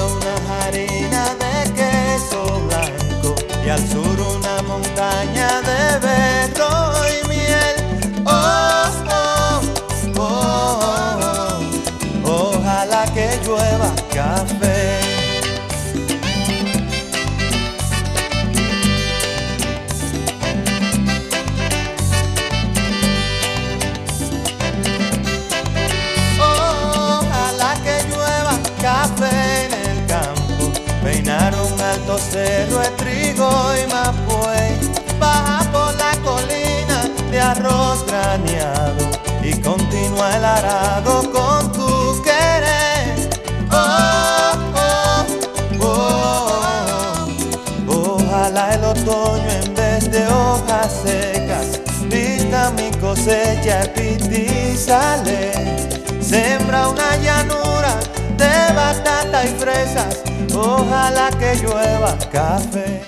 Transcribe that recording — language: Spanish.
una harina de queso blanco y al sur una montaña de Peinaron alto cerro de trigo y mapue, baja por la colina de arroz graneado y continúa el arado con tu querer. Oh, oh, oh, oh. Ojalá el otoño en vez de hojas secas vista mi cosecha y sale. Ojalá que llueva café.